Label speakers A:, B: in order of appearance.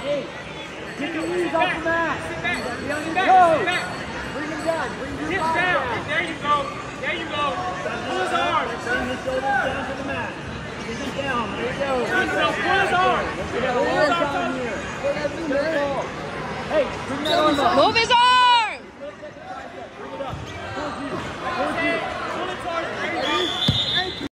A: his
B: arm. Pull his arm. Pull his arm.
C: Get your knees off the mat.
B: Sit back. Sit
C: Go.
B: back. Sit back.
C: Bring him down. Bring your
B: Get down.
C: down.
B: There you go. There you go. Pull his arm.
C: Bring his shoulders down to the mat. Bring him down. There you go.
B: So pull his arm.
C: We got a long time here. Hey, bring that arm up.
A: Move his arm!